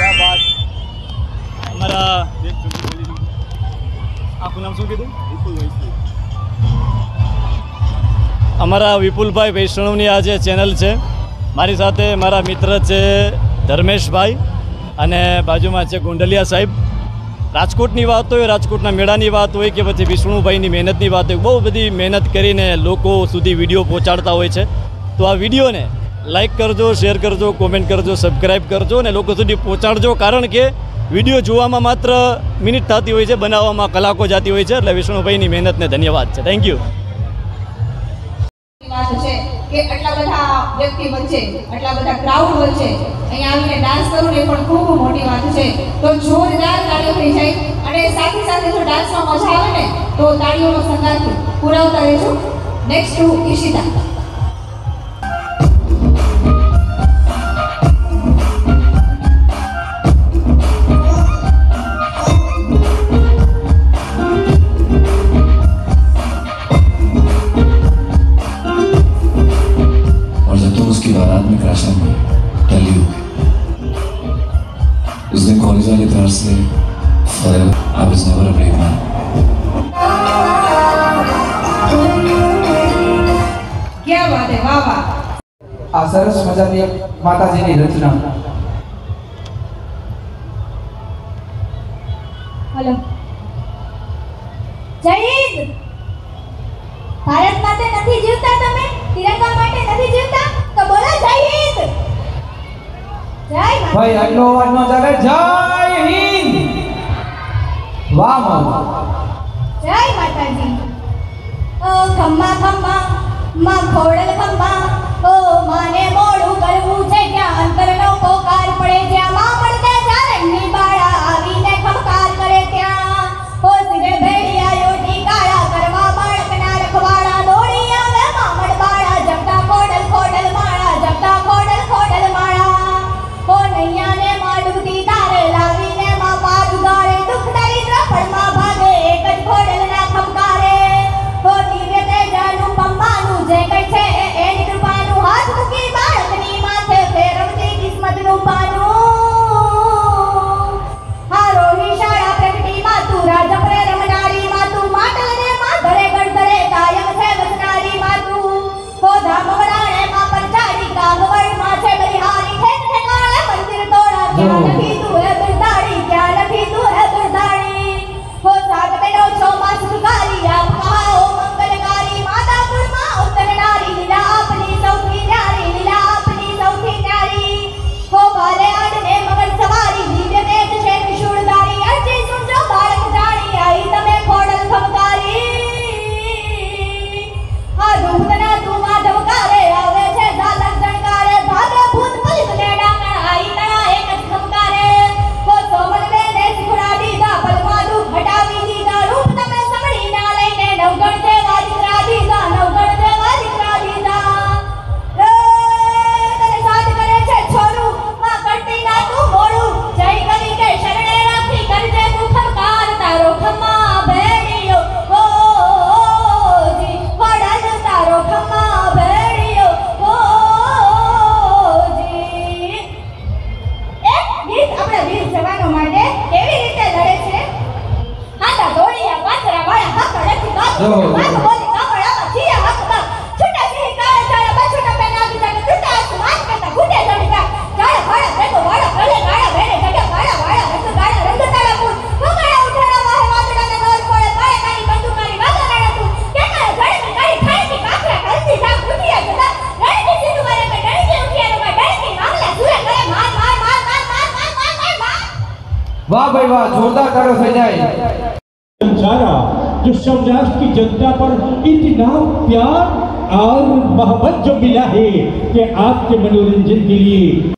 ક્યાં બાત અમારા આખું નામ શું કીધું અમારા વિપુલભાઈ વૈષ્ણવની આ જે ચેનલ છે મારી સાથે મારા મિત્ર છે ધર્મેશભાઈ અને બાજુમાં છે ગુંડલિયા સાહેબ રાજકોટની વાત હોય રાજકોટના મેળાની વાત હોય કે પછી વિષ્ણુભાઈની મહેનતની વાત હોય બહુ બધી મહેનત કરીને લોકો સુધી વીડિયો પહોંચાડતા હોય છે. તો આ વિડીયોને લાઈક કરજો શેર કરજો કોમેન્ટ કરજો સબસ્ક્રાઈબ કરજો અને લોકો સુધી પહોંચાડજો. કારણ કે વીડિયો જોવામાં માત્ર મિનિટ થતી હોય છે, બનાવવામાં કલાકો જતી હોય છે. એટલે વિષ્ણુભાઈની મહેનતને ધન્યવાદ છે. થેન્ક યુ પુરાવતા રહેજો. Next Ishita. Biz de kolejlerle tersi forever. I was never a brave man. આ સરસ મજાની માતાજીની રચના હલો જય હિન્દ ભારત માટે નથી જીવતા તમે તિરંગા માટે નથી જીવતા ભાઈ, આટલો અવાજ ન ચાલે જય હિન્દ. વાહ જય માતાજી. ઓ ખમ્મા ખમ્મા માં ખોડલ ખમ્મા ઓ માને મોડું કરવું જો વાહ ભાઈ વાહ જોરદાર કરો સંજય ચારા जो सौराष्ट्र की जनता पर इतना प्यार और मोहब्बत जो मिला है कि आपके मनोरंजन के लिए